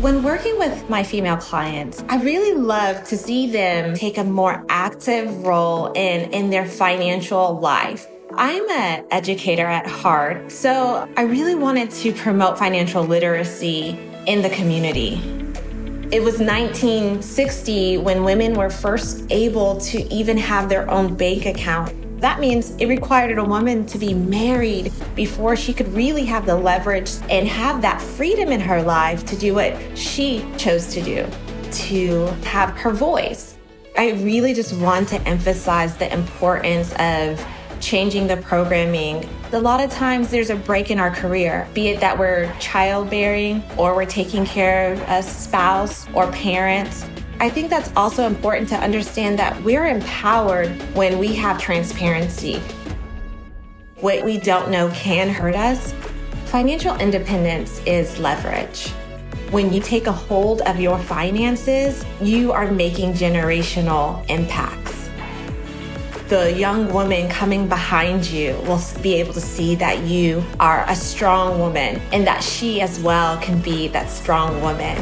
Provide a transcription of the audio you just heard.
When working with my female clients, I really love to see them take a more active role in, in their financial life. I'm an educator at heart, so I really wanted to promote financial literacy in the community. It was 1960 when women were first able to even have their own bank account. That means it required a woman to be married before she could really have the leverage and have that freedom in her life to do what she chose to do, to have her voice. I really just want to emphasize the importance of changing the programming. A lot of times there's a break in our career, be it that we're childbearing or we're taking care of a spouse or parents I think that's also important to understand that we're empowered when we have transparency. What we don't know can hurt us. Financial independence is leverage. When you take a hold of your finances, you are making generational impacts. The young woman coming behind you will be able to see that you are a strong woman and that she as well can be that strong woman.